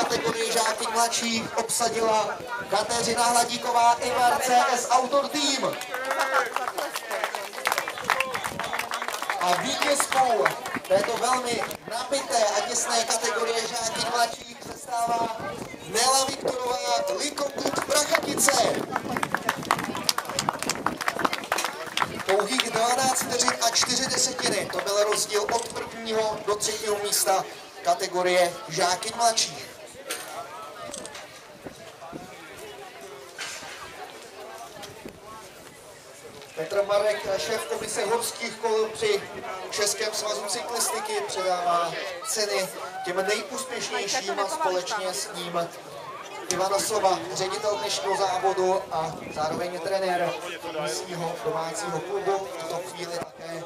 kategorii žáky mladších obsadila Kateřina Hladíková Ivar CS Autor Team. A vítězkou této velmi napité a těsné kategorie žáky mladších se stává Nela Viktorová Likokut Prachatice. Pouhých 12 vteřin a 4 desetiny. To byl rozdíl od prvního do třetího místa kategorie žáky mladších. Petr Marek, šéf komise horských kol při Českém svazu cyklistiky, předává ceny těm nejúspěšnějším a společně s ním Ivana Slova, ředitel dnešního závodu a zároveň trenér místního domácího klubu. V tuto chvíli také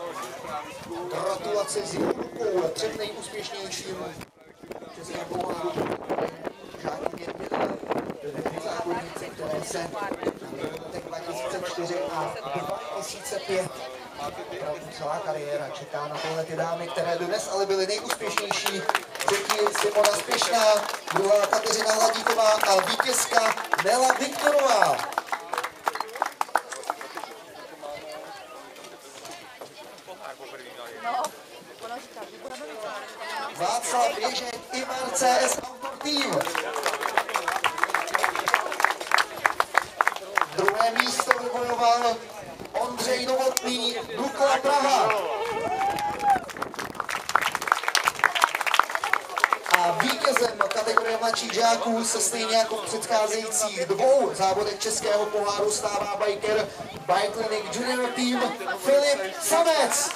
gratulace s rukou třem nejúspěšnějším českým pomáhů. Žádný které se v letech 2004 a 2005 opravdu celá kariéra čeká na tohle ty dámy, které dnes ale byly nejúspěšnější. Třetí Simona Spěšná, druhá Kateřina Hladíková a vítězka Nela Viktorová. Václav Ježek, Ivan CS Autor Team. Druhé místo vybojoval Ondřej Novotný, Dukla Praha. A vítězem kategorie mladších žáků se stejně jako v předcházejících dvou závodech Českého poháru stává biker Bike Clinic Junior Team Filip Samec.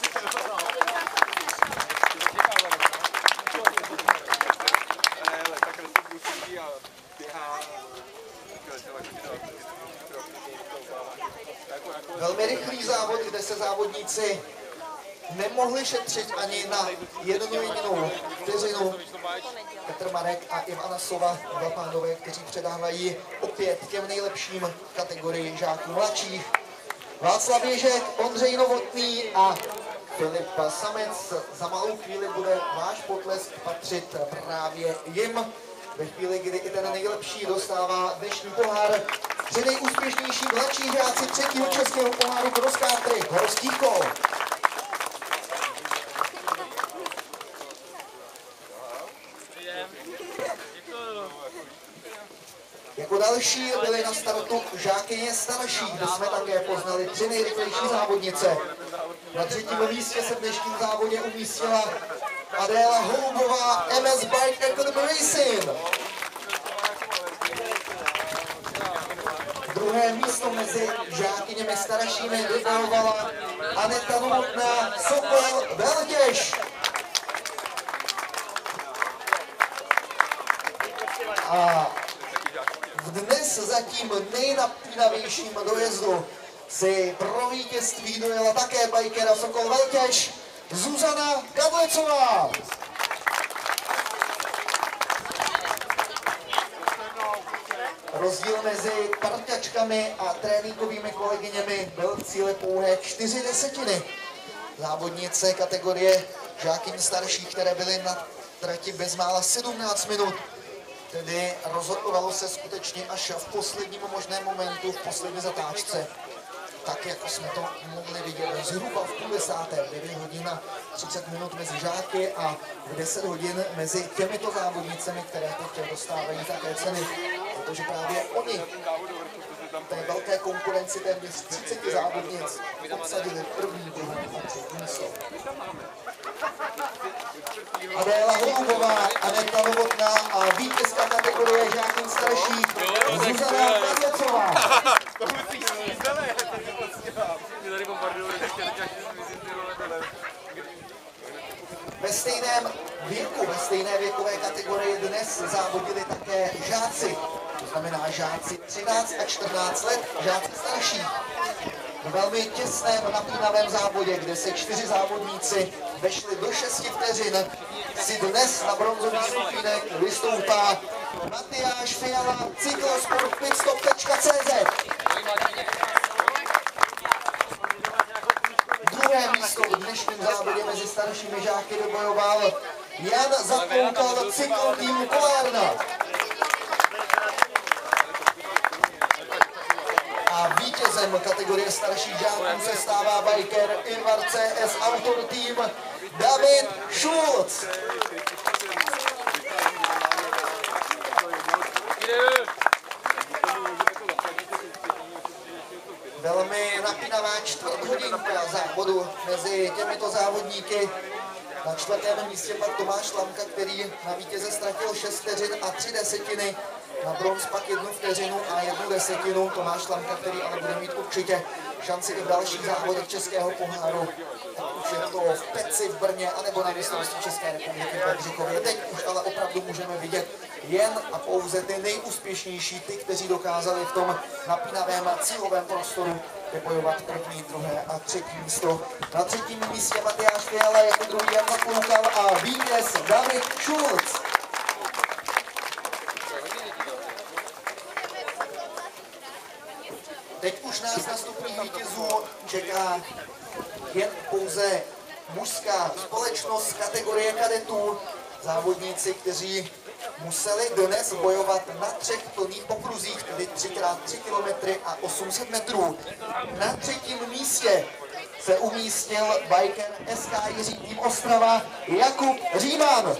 Velmi rychlý závod, kde se závodníci nemohli šetřit ani na jednu jedinou vteřinu. Petr Marek a Ivana Sova, dva pánové, kteří předávají opět těm nejlepším kategorii žáků mladších. Václav Ježek, Ondřej Novotný a Filip Samec. Za malou chvíli bude váš potlesk patřit právě jim. Ve chvíli, kdy i ten nejlepší dostává dnešní pohár, tři nejúspěšnější mladší žáci třetího českého poháru cross country horských kol. Jako další byly na startu žákyně starší, kde jsme také poznali tři nejrychlejší závodnice. Na třetím místě se v dnešním závodě umístila Adéla Holubová MS Bike Academy Racing. Druhé místo mezi žákyněmi staršími vybojovala Aneta Novotná Sokol Velděš. A v dnes zatím nejnapínavějším dojezdu si pro vítězství dojela také bajkera Sokol Veltěš Zuzana Kadlecová. Rozdíl mezi parťačkami a tréninkovými kolegyněmi byl cíle pouhé čtyři desetiny. Závodnice kategorie žákyň starších, které byly na trati bezmála 17 minut, tedy rozhodovalo se skutečně až v posledním možném momentu, v poslední zatáčce. Tak jako jsme to mohli vidět zhruba v půl desáté, 9 hodin a 30 minut mezi žáky a v 10 hodin mezi těmito závodnicemi, které teď dostávají také ceny, protože právě oni té velké konkurenci téměř 30 závodnic obsadili první, druhý a třetí místo. Adéla Holubová, Aneta Novotná a vítězka kategorie žáků starších Zuzana Kadlecová. Ve stejném věku, ve stejné věkové kategorii dnes závodili také žáci. Znamená žáci 13 a 14 let, žáci starší. V velmi těsném napínavém závodě, kde se čtyři závodníci vešli do 6 vteřin, si dnes na bronzový stupínek vystoupá Matyáš Fiala, cyklosportpitstop.cz. Druhé místo v dnešním závodě mezi staršími žáky dobojoval Jan Zatloukal cykl týmu Kolárna. Kategorie starších žáků se stává biker Invar CS Autor Team David Schulz. Velmi napínavá čtvrthodinka závodu mezi těmito závodníky. Na čtvrtém místě pak Tomáš Lamka, který na vítěze ztratil 6 vteřin a 3 desetiny. Na bronz pak jednu vteřinu a jednu desetinu. Tomáš Lamka, který ale bude mít určitě šanci i v dalších závodech Českého poháru. Ať už je to v Peci v Brně, anebo na mistrovství České republiky v Bedřichově. Teď už ale opravdu můžeme vidět jen a pouze ty nejúspěšnější, ty, kteří dokázali v tom napínavém cílovém prostoru vybojovat první, druhé a třetí místo. Na třetím místě Matyáš Fiala jako druhý Jan Polukal a vítěz David Schulz. Teď už nás na stupních vítězů čeká jen pouze mužská společnost kategorie kadetů. Závodníci, kteří museli dnes bojovat na třech plných okruzích, tedy 3x3 km a 800 metrů. Na třetím místě se umístil biker SK Jiří tým Ostrava Jakub Říman.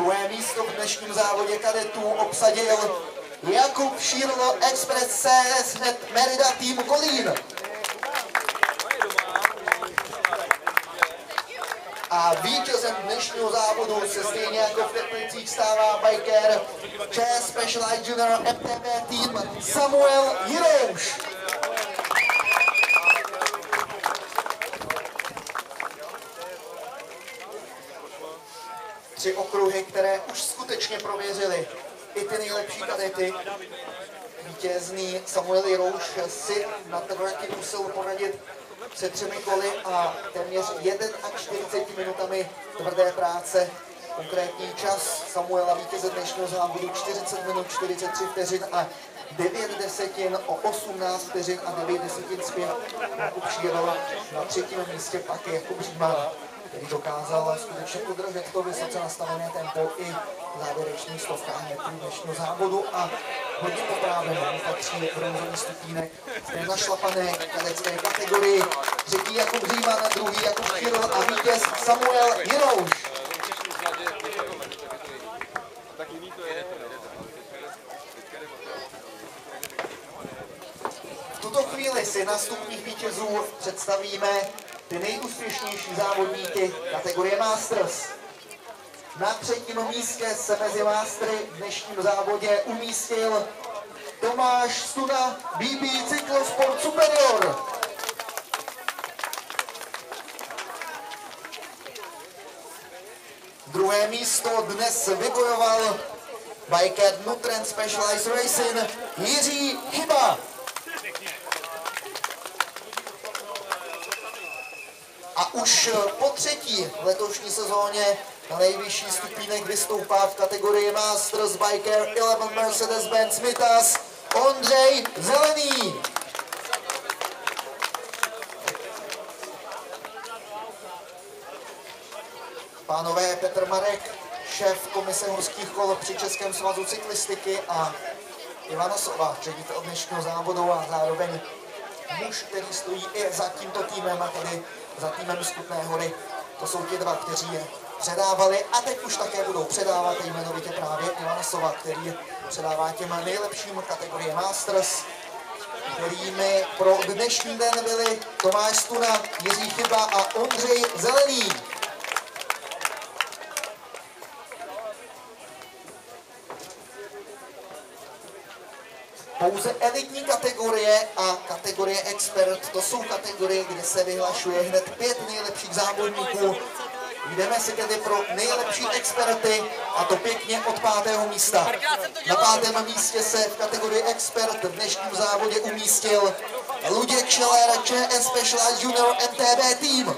Druhé místo v dnešním závodě kadetů obsadil Jakub Šírlo Express CS Merida tým Kolín. A vítězem dnešního závodu se stejně jako v Teplicích stává biker ČS Specialized Junior MTB tým Samuel Jirouš. Tři okruhy, které už skutečně prověřili i ty nejlepší kadety. Vítězný Samuel Jirouš si na trati musel poradit se třemi koly a téměř 41 minutami tvrdé práce. Konkrétní čas Samuela vítěze dnešního závodu 40 minut 43 vteřin a 9 desetin o 18 vteřin a 9 desetin zpět. Šírova na třetím místě pak je Jakub Říman, který dokázal skutečně udržet to vysoce nastavené tempo i v závěrečných stovkách metrů dnešního závodu a hodně poprávené patří bronzový stupínek v té našlapané kadecké kategorii. Třetí Jakub Říman, druhý Jakub Širl a vítěz Samuel Jirouš. V tuto chvíli si na stupních vítězů představíme ty nejúspěšnější závodníky kategorie Masters. Na třetím místě se mezi mástry v dnešním závodě umístil Tomáš Stuna BB Cyklosport Superior. Druhé místo dnes vybojoval biker Nutrend Specialized Racing Jiří Chyba. A už po třetí v letošní sezóně na nejvyšší stupínek vystoupá v kategorii Masters Biker 11 Mercedes-Benz Mitas Ondřej Zelený. Pánové Petr Marek, šéf komise horských kol při Českém svazu cyklistiky a Ivana Sova, ředitel dnešního závodu a zároveň muž, který stojí i za tímto týmem a tedy za týmem Skutné hory. To jsou ti dva, kteří je předávali a teď už také budou předávat jmenovitě právě Ivana Sova, který předává těm nejlepším kategorie Masters, kterými pro dnešní den byli Tomáš Stuna, Jiří Chyba a Ondřej Zelený. Pouze elitní kategorie a kategorie expert. To jsou kategorie, kde se vyhlašuje hned pět nejlepších závodníků. Jdeme si tedy pro nejlepší experty a to pěkně od pátého místa. Na pátém místě se v kategorii expert v dnešním závodě umístil Luděk Scheller ČS Specialized Junior MTB Team.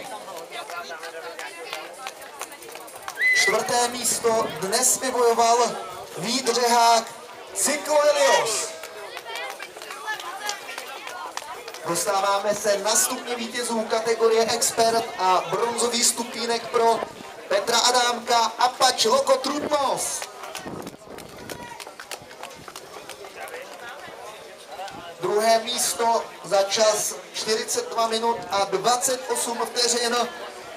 Čtvrté místo dnes vybojoval Vít Řehák Cyklo Dostáváme se na stupně vítězů kategorie Expert a bronzový stupínek pro Petra Adámka a Pač Loko Trutnov. Druhé místo za čas 42 minut a 28 vteřin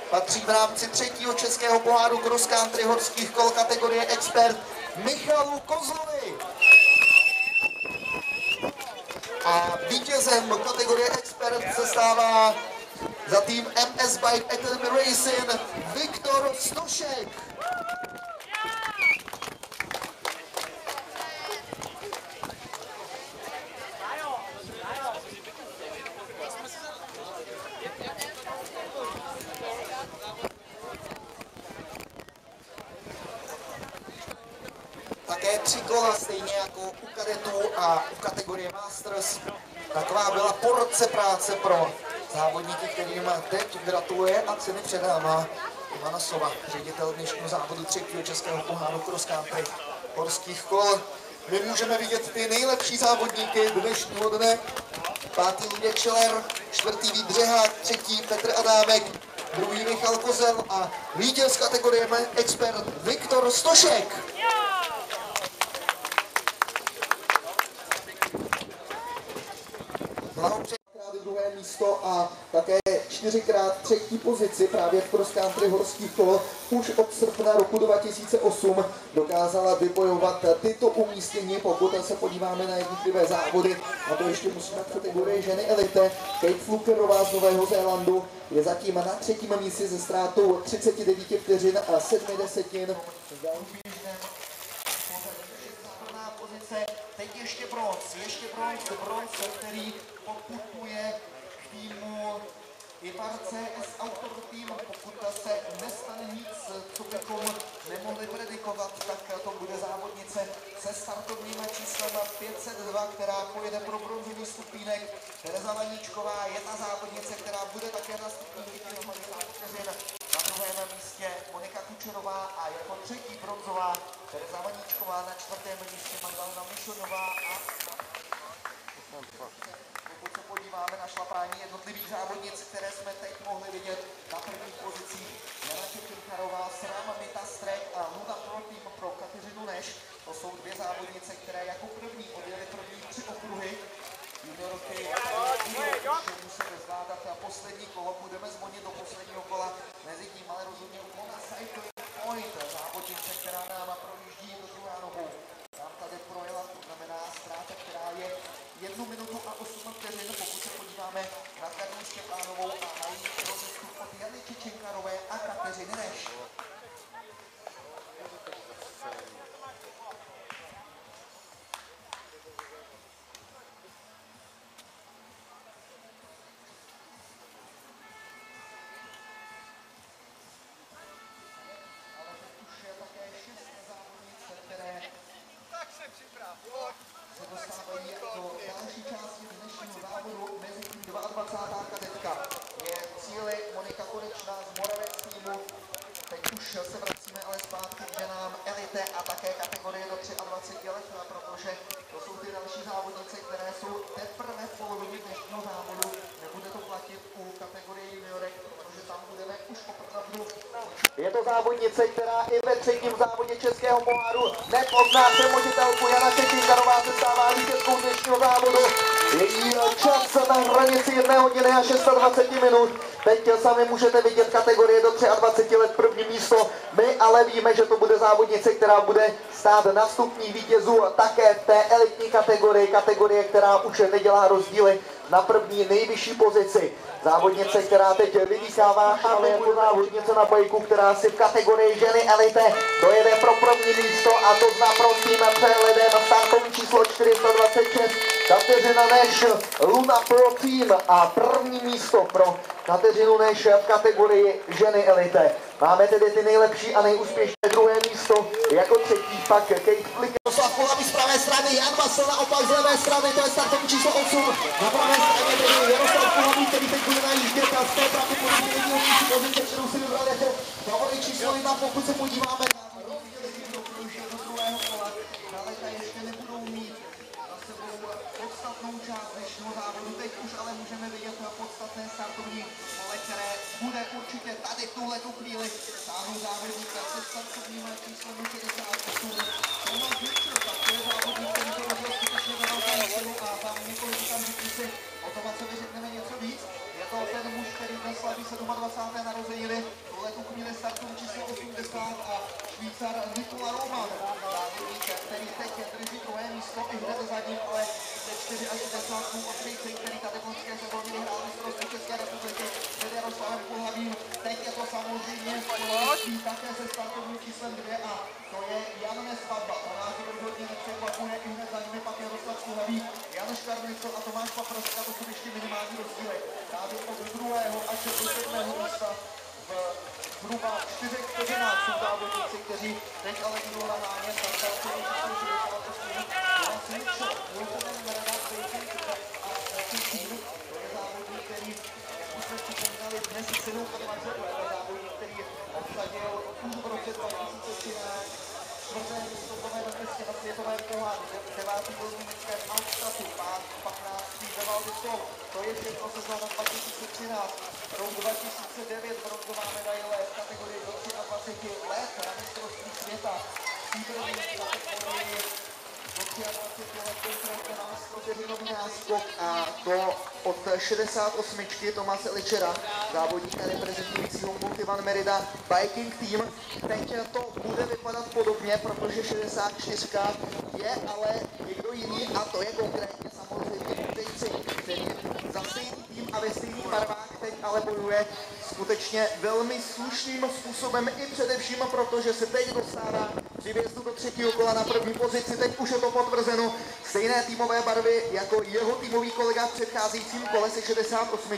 patří v rámci třetího českého poháru cross country horských kol kategorie Expert Michalu Kozlovi. A vítězem kategorie expert se stává za tým MS Bike Academy Racing Viktor Stošek. Také tři kola, stejně jako u kadetů a u kategorie Masters. Taková byla porce práce pro závodníky, kterým teď gratuluje a ceny předává Ivana Sova, ředitel dnešního závodu třetího českého poháru cross country horských kol. My můžeme vidět ty nejlepší závodníky dnešního dne. Pátý Luděk Šeler, čtvrtý Vít třetí Petr Adámek, druhý Michal Kozel a vítěz kategorie expert Viktor Stošek. Blahopřeji druhé místo a také čtyřikrát třetí pozici právě v cross country horských kol už od srpna roku 2008 dokázala vybojovat tyto umístění, pokud se podíváme na jednotlivé závody, a to ještě musíme v kategorii ženy elite. Kate Flukerová z Nového Zélandu je zatím na třetím místě ze ztrátou 39 vteřin a 7 desetin. teď ještě bronz, ještě bronz, bronz, který poputuje k týmu Ivarce S Autor tým, pokud se nestane nic, co bychom nemohli predikovat, tak to bude závodnice se startovním číslem 502, která pojede pro bronzový stupínek. Tereza Laníčková je ta závodnice, která bude také na stupínky Na druhém místě Monika Kučerová a jako třetí bronzová Tereza Laníčková, na čtvrtém místě Magdalena Mišonová a podíváme na šlapání jednotlivých závodnic, které jsme teď mohli vidět na prvních pozicích, Jana Čekinkarová, Sram Mitastrek a Luna Pro Team pro Kateřinu Neš. To jsou dvě závodnice, které jako první odjeli první tři okruhy. Juniorky budou muset zvládat a poslední kolo, budeme zvonit do posledního kola, mezi tím ale rozhodně Mona Cycling Point, závodnice, která nám projíždí do druhá nohou. Tam tady projela, to znamená ztráta, která je jednu minutu a 8 vteřin, podíváme na Karlu Štěpánovou a na její rozestup od Jany Čečenkarové a Kateřiny Neš. Už se vracíme ale zpátky k ženám elite a také kategorie do 23 let, protože to jsou ty další závodnice, které jsou teprve v polovině dnešního závodu. Nebude to platit u kategorie juniorek, protože tam budeme už opravdu je to závodnice, která i ve třetím závodě Českého poháru nepozná přemožitelku Jana Čečinkarová se stává vítězkou dnešního závodu. Její čas na hranici 1 hodiny a 26 minut. Teď sami můžete vidět kategorie do 23 let první místo. My ale víme, že to bude závodnice, která bude stát na stupních vítězů také v té elitní kategorii, kategorie, která už nedělá rozdíly na první nejvyšší pozici. Závodnice, která teď vydýchává, ale jako závodnice na bajku, která si v kategorii ženy elite dojede pro první místo a to s naprostým přehledem startovní číslo 426. Kateřina Neš, Luna Pro Team a první místo pro Kateřinu Neš v kategorii ženy elite. Máme tedy ty nejlepší a nejúspěšnější druhé místo, jako třetí pak Kate Flick. Oslav Kulavý z pravé strany, Jan Vasel naopak z levé strany, to je startovní číslo 8. Na pravé straně tedy Jaroslav Kulavý, který teď bude najíždět a z té pravděpodobně nejdělnější pozice, kterou si vybral jako favorit číslo 1, pokud se podíváme. Teď už ale můžeme vidět podstatné startovní bude určitě tady v tuhle tu chvíli Sáhnu závodníka se startovníma číslem 68. Tomáš Mitchell, tak to je závodník, který to rozjel skutečně ve velkém stylu a tam několik okamžiků si o tom, Tomasovi řekneme něco víc. Je to ten muž, který dnes slaví 27. narozeniny, tuhle tu chvíli startu číslo 80 a Švýcar Nikola Roman, závodník, který teď drží druhé místo i hned za ním, ale ze 64 Africe, který tady v loňské sezóně vyhrál mistrovství České republiky, před Jaroslavem Kulhavým. Teď je to samozřejmě společný také se startovním číslem 2 a to je Jan Nesvadba. To nás rozhodně nepřekvapuje, i hned za nimi pak Jaroslav Kulhavý, Jan Škarnicl a Tomáš Paprska, to jsou ještě minimální rozdíly. Právě od druhého až do sedmého místa v zhruba 4 vteřinách jsou závodníci, kteří teď ale nahánět na startovní číslo 68. Vlastně čo, Wilsonem Merada, Bacon a Elkin Team, to je závodník, který, jak už jsme připomínali, dnes 7 to je závodník, který obsadil v roce 2013 čtvrté místo po mistě na světovém poháru, devátý byl německém Alstatu, pát 15. ve Valdisou, to je všechno sezóna 2013, rok 2009 bronzová medaile v kategorii do 23 let na mistrovství světa, stříbrný v kategorii do 23 let náskok a to od 68. Tomase Ličera, závodníka reprezentujícího Multivan Merida Biking Team. Teď to bude vypadat podobně, protože 64 je ale někdo jiný a to je konkrétně samozřejmě Mutejci, který za stejný tým a ve stejných barvách teď ale bojuje skutečně velmi slušným způsobem i především, protože se teď dostává při do třetího kola na první pozici. Teď už je to potvrzeno. Stejné týmové barvy jako jeho týmový kolega v předcházejícím kole se 68.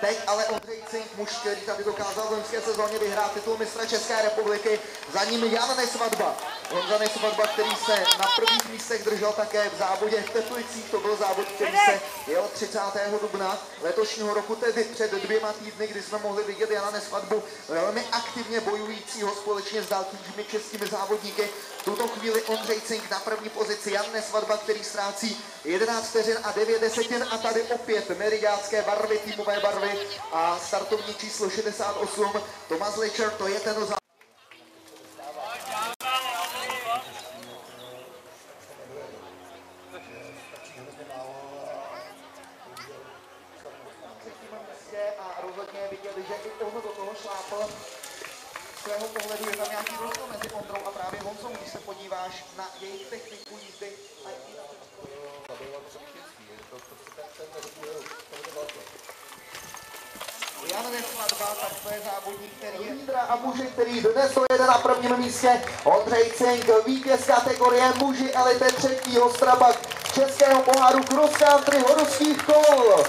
Teď ale Ondřej Cink, muž, který tady dokázal v loňské sezóně vyhrát titul mistra České republiky. Za ním Jan Nesvadba. Honza Nesvadba, který se na prvních místech držel také v závodě v Teplicích. To byl závod, který se jel 30. dubna letošního roku, tedy před dvěma týdny, kdy jsme mohli vidět Jana Nesvadbu velmi aktivně bojujícího společně s dalšími českými závodníky. V tuto chvíli Ondřej Cink na první pozici, Jan Nesvadba, který ztrácí 11 vteřin a 9 desetin a tady opět meridácké barvy, týmové barvy a startovní číslo 68. Tomas Licher, to je ten závodník. a rozhodně vidět, že i on do toho šlápl. Z svého pohledu je tam nějaký rozdíl mezi Ondrou a právě Honzou, když se podíváš na jejich techniku jízdy a i na Jan Nesvadba, tak to je závodník, který je Lídra a muži, který dnes dojede na prvním místě. Ondřej Cink, vítěz kategorie muži elite třetího Strabak Českého poháru cross country horských kol.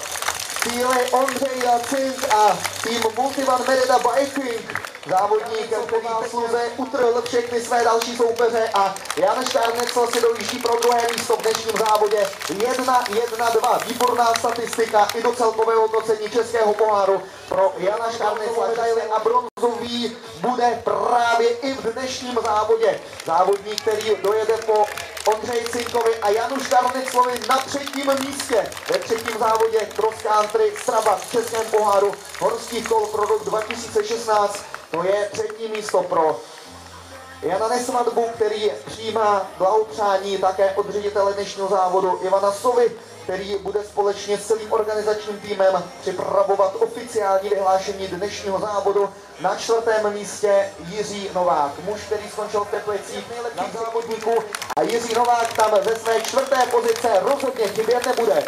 Cíle Ondřej Cink a tým Multivan Merida Biking. Závodník, který sluze utrhl všechny své další soupeře a Jan Šárnecl si dojíždí pro druhé místo v dnešním závodě 1-1-2. Výborná statistika i do celkového hodnocení Českého poháru pro Jana Šárnecla. Medaily a bronzový bude právě i v dnešním závodě. Závodník, který dojede po Ondřej Cinkovi a Janu Škarniclovi na třetím místě ve třetím závodě cross country Straba v Českém poháru horských kol pro rok 2016. To je třetí místo pro Jana Nesvadbu, který přijímá blahopřání také od ředitele dnešního závodu Ivana Sovy, který bude společně s celým organizačním týmem připravovat oficiální vyhlášení dnešního závodu. Na čtvrtém místě Jiří Novák, muž, který skončil v Teplicích nejlepších závodníků a Jiří Novák tam ze své čtvrté pozice rozhodně chybět nebude.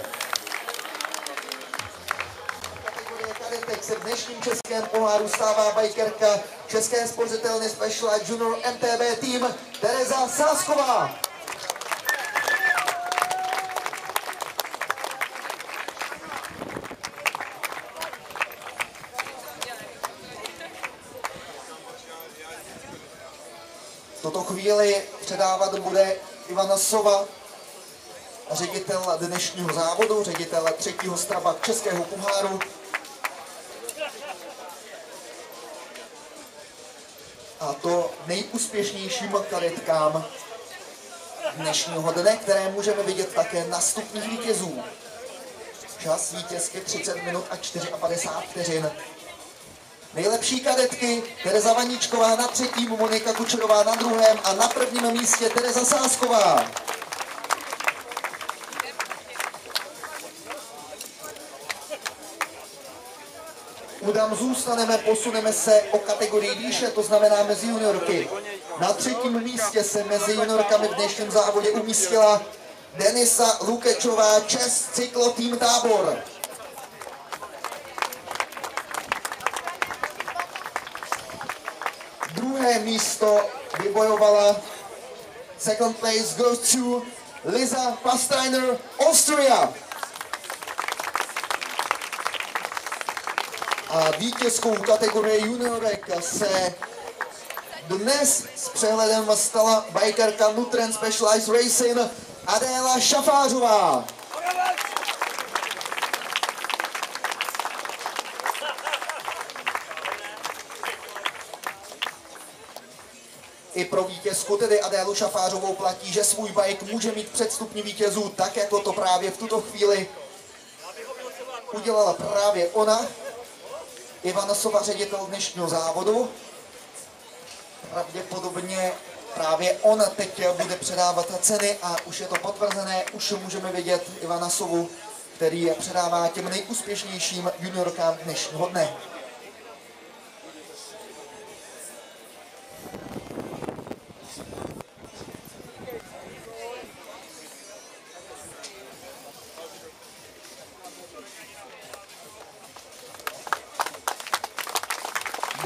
Se v dnešním českém poháru stává bajkerka České spořitelny Special Junior MTB tým Tereza Sásková. V tuto chvíli předávat bude Ivana Sova, ředitel dnešního závodu, ředitel třetího straba Českého poháru. A to nejúspěšnějším kadetkám dnešního dne, které můžeme vidět také na stupních vítězů. Čas vítězky 30 minut a 54 vteřin. Nejlepší kadetky Tereza Vaníčková na třetím, Monika Kučerová na druhém a na prvním místě Tereza Sásková. U dam zůstaneme, posuneme se o kategorii výše, to znamená mezi juniorky. Na třetím místě se mezi juniorkami v dnešním závodě umístila Denisa Lukečová, Čes Cyklotým Tábor. Druhé místo vybojovala second place goes to Liza Pasteiner, Austria. A vítězkou kategorie juniorek se dnes s přehledem stala bikerka Nutren Specialized Racing Adéla Šafářová. I pro vítězku, tedy Adélu Šafářovou, platí, že svůj bike může mít předstupní vítězů, tak jako to právě v tuto chvíli udělala právě ona. Ivana Sova, ředitel dnešního závodu. Pravděpodobně právě on teď bude předávat ceny a už je to potvrzené, už můžeme vidět Ivana Sovu, který je předává těm nejúspěšnějším juniorkám dnešního dne.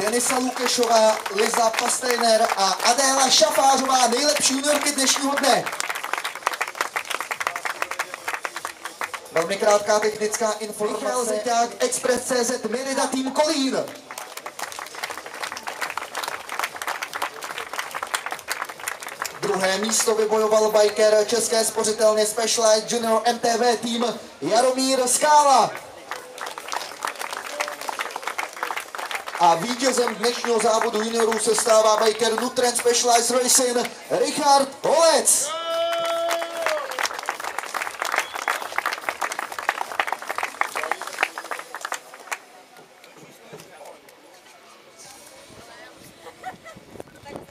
Denisa Lukešová, Liza Pastejner a Adéla Šafářová, nejlepší juniorky dnešního dne. Velmi krátká technická informace. Michal Zeťák, Express.cz, Merida Team Kolín. Druhé místo vybojoval biker České spořitelny Specialized Junior MTV tým Jaromír Skála. A vítězem dnešního závodu juniorů se stává biker Nutren Specialized Racing Richard Holec.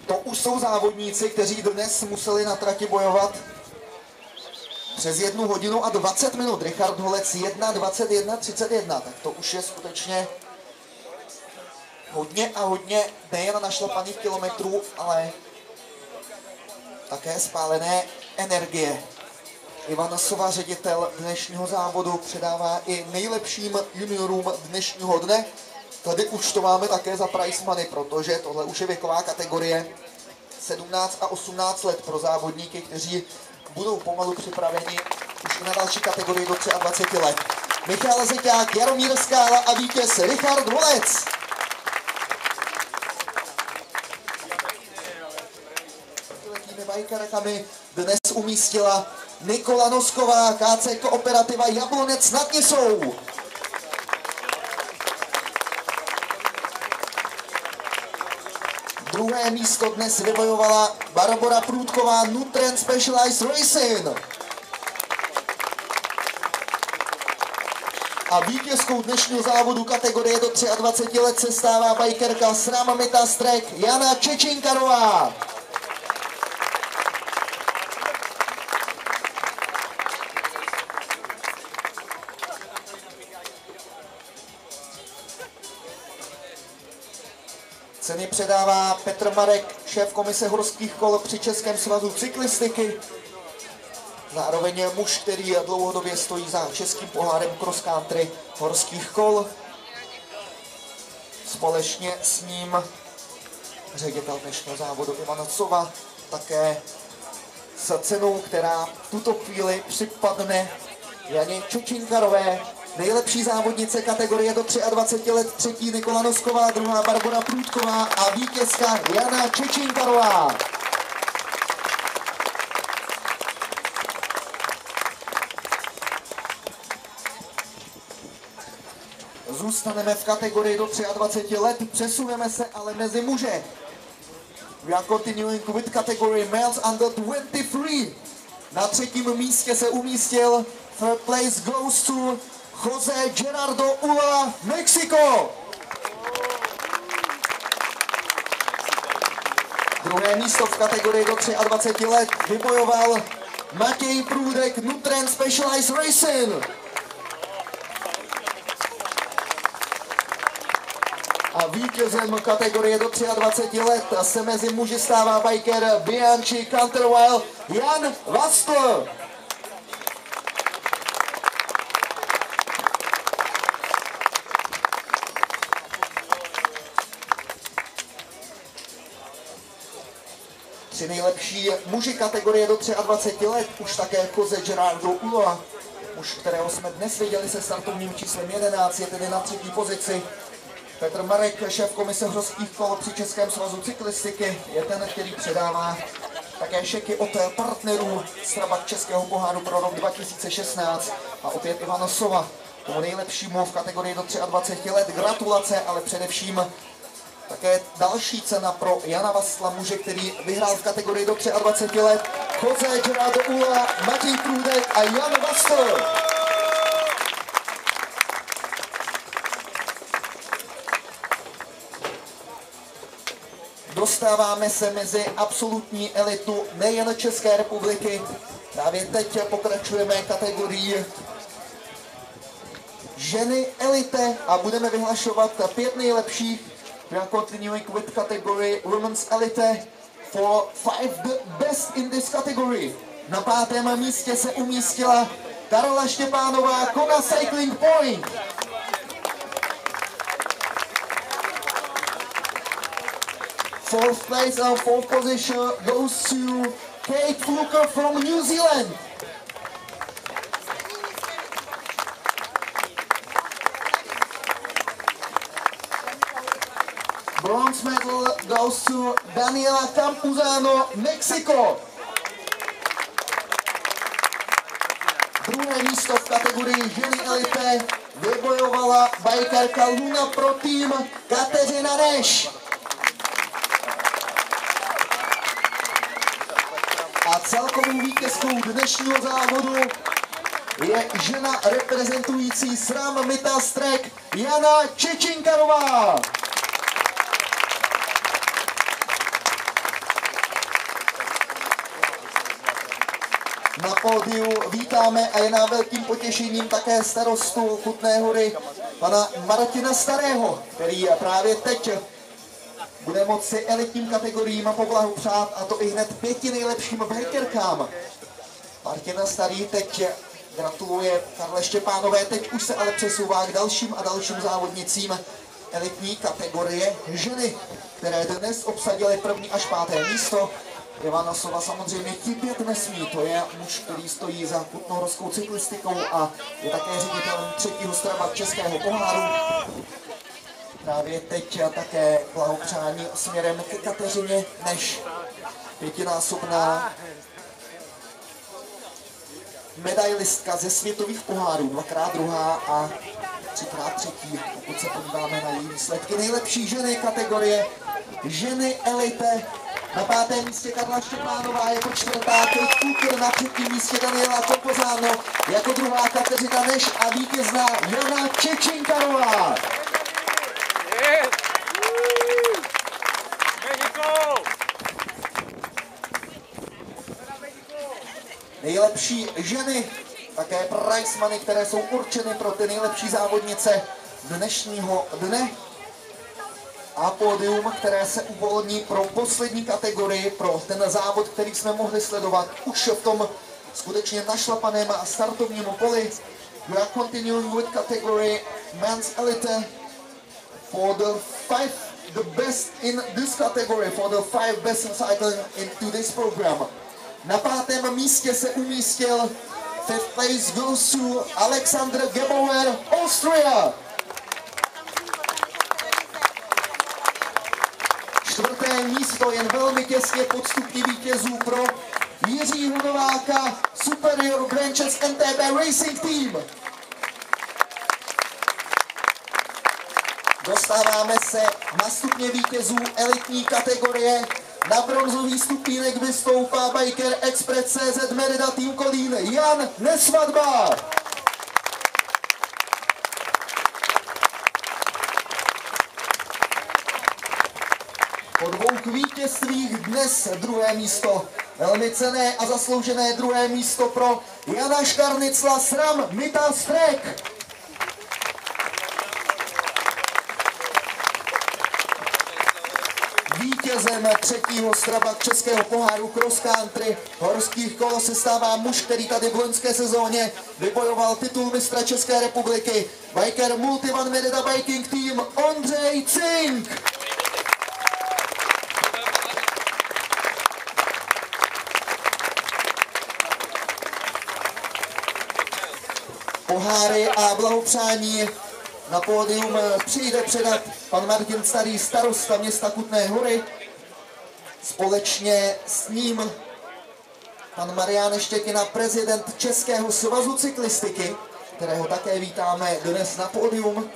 To už jsou závodníci, kteří dnes museli na trati bojovat přes jednu hodinu a 20 minut. Richard Holec 1, 21, 31. Tak to už je skutečně hodně a hodně nejen našlapaných kilometrů, ale také spálené energie. Ivan Sova, ředitel dnešního závodu, předává i nejlepším juniorům dnešního dne. Tady už to máme také za price money, protože tohle už je věková kategorie 17 a 18 let pro závodníky, kteří budou pomalu připraveni už i na další kategorii do 23 let. Michal Zeťák, Jaromír Skála a vítěz Richard Volec. Bajkarekami dnes umístila Nikola Nosková, KC Kooperativa Jablonec nad Nisou. Druhé místo dnes vybojovala Barbara Průdková Nutren Specialized Racing. A vítězkou dnešního závodu kategorie do 23 let se stává bajkerka s Strek Jana Čečinkarová. Předává Petr Marek, šéf komise horských kol při Českém svazu cyklistiky. Zároveň je muž, který dlouhodobě stojí za českým pohádem cross country horských kol. Společně s ním ředitel dnešního závodu Ivan Cova, také s cenou, která v tuto chvíli připadne Janě Čučinkarové, Nejlepší závodnice kategorie do 23 let, třetí Nikola Nosková, druhá Barbara Průdková a vítězka Jana Čečinkarová. Zůstaneme v kategorii do 23 let, přesuneme se ale mezi muže. We are continuing with category males under 23. Na třetím místě se umístil third place goes to Jose Gerardo Ula, Mexiko. Druhé místo v kategorii do 23 let vybojoval Matěj Průdek Nutren Specialized Racing. vítězem kategorie do 23 let se mezi muži stává biker Bianchi Counterwile Jan Vastl. Tři nejlepší muži kategorie do 23 let, už také koze Gerardo Uloa, muž, kterého jsme dnes viděli se startovním číslem 11, je tedy na třetí pozici. Petr Marek, šéf komise horských kol při Českém svazu cyklistiky, je ten, který předává také šeky od partnerů Strabak Českého poháru pro rok 2016 a opět Ivan Sova, tomu nejlepšímu v kategorii do 23 let. Gratulace, ale především také další cena pro Jana Vasla, muže, který vyhrál v kategorii do 23 let. Jose Gerardo Ula, Matěj Průdek a Jan Vasl. Dostáváme se mezi absolutní elitu nejen České republiky. Právě teď pokračujeme kategorii ženy elite a budeme vyhlašovat pět nejlepších We are continuing with category Women's Elite for five the best in this category. Na pátém místě se umístila Karola Štěpánová, Kona Cycling Point. Fourth place and fourth position goes to Kate Fluker from New Zealand. To Daniela Campuzano, Mexico. Druhé místo v kategorii ženy elite vybojovala bajkarka Luna pro tým Kateřina Neš. A celkovou vítězkou dnešního závodu je žena reprezentující SRAM Mitastrek Jana Čečinkarová. Na pódiu vítáme a je nám velkým potěšením také starostu Kutné hory, pana Martina Starého, který právě teď bude moci elitním kategoriím poblahopřát a to i hned pěti nejlepším bikerkám. Martina Starý teď gratuluje Karle Štěpánové, teď už se ale přesouvá k dalším a dalším závodnicím elitní kategorie ženy, které dnes obsadily první až páté místo. Ivana Sova samozřejmě chybět nesmí, to je muž, který stojí za kutnohorskou cyklistikou a je také ředitelem třetího strava Českého poháru. Právě teď také blahopřání směrem ke Kateřině, než pětinásobná medailistka ze světových pohárů, dvakrát druhá a třikrát třetí, pokud se podíváme na její výsledky. Nejlepší ženy kategorie ženy elite na pátém místě Karla Štěpánová jako čtvrtá, Kate Cooker na třetím místě Daniela Kopozáno, jako druhá Kateřina Neš a vítězná Jana Čečinkarová. Nejlepší ženy, také prize money, které jsou určeny pro ty nejlepší závodnice dnešního dne a pódium, které se uvolní pro poslední kategorii, pro ten závod, který jsme mohli sledovat už v tom skutečně našlapaném startovním poli. We are continuing with category Men's Elite for the five the best in this category, for the five best in cycling into this program. Na pátém místě se umístil fifth place goes to Alexander Gebauer, Austria. Čtvrté místo jen velmi těsně pod stupní vítězů pro Jiřího Nováka, Superior Branches NTB Racing Team. Dostáváme se na stupně vítězů elitní kategorie. Na bronzový stupínek vystoupá Biker Express CZ Merida Team Kolín Jan Nesvadba. Po vítězstvích dnes druhé místo. Velmi cené a zasloužené druhé místo pro Jana Škarnicla Sram Mita Strek. vítězem třetího Strabag Českého poháru cross country horských kol se stává muž, který tady v loňské sezóně vybojoval titul mistra České republiky. Biker Multivan Merida Biking Team Ondřej Cink. Poháry a blahopřání na pódium přijde předat pan Martin Starý, starosta města Kutné hory. Společně s ním pan Marián Štětina, prezident Českého svazu cyklistiky, kterého také vítáme dnes na pódium.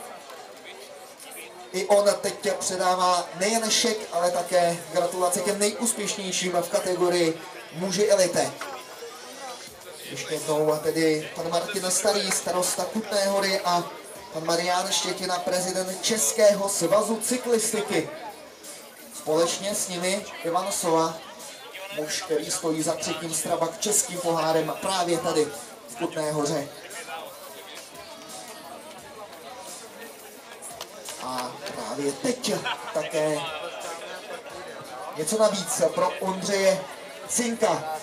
I on teď předává nejen šek, ale také gratulace těm nejúspěšnějším v kategorii muži elite. Ještě jednou tedy pan Martin Starý, starosta Kutné hory a pan Marián Štětina, prezident Českého svazu cyklistiky. Společně s nimi Ivan Sova, muž, který stojí za třetím Strabak českým pohárem právě tady v Kutné hoře. A právě teď také něco navíc pro Ondřeje Cinka,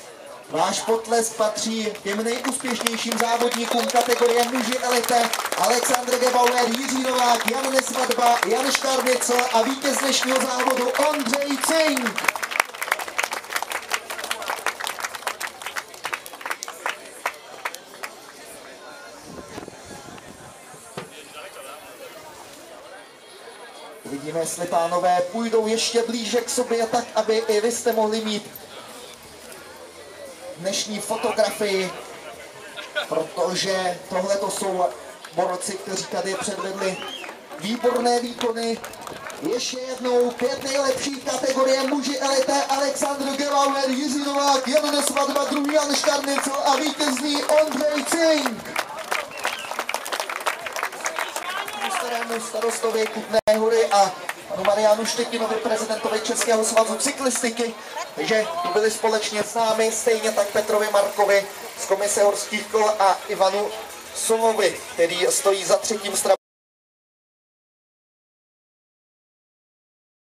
Váš potlesk patří těm nejúspěšnějším závodníkům kategorie muži elite Aleksandr Gebauer, Jiří Novák, Jan Nesvadba, Jan Štarnico a vítěz dnešního závodu Ondřej Cink. Uvidíme, jestli pánové půjdou ještě blíže k sobě, tak aby i vy jste mohli mít dnešní fotografii, protože tohle to jsou borci, kteří tady předvedli výborné výkony. Ještě jednou pět nejlepších kategorie muži elite Aleksandr Gelauer, Jiří Novák, Jan Nesvadba, druhý Jan Štarnicl a vítězný Ondřej Cink. Starému starostovi Kutné hory a panu Marianu Štětinovi, prezidentovi Českého svazu cyklistiky, že tu byli společně s námi, stejně tak Petrovi Markovi z Komise horských kol a Ivanu Somovi, který stojí za třetím strabem.